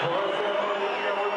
José Molina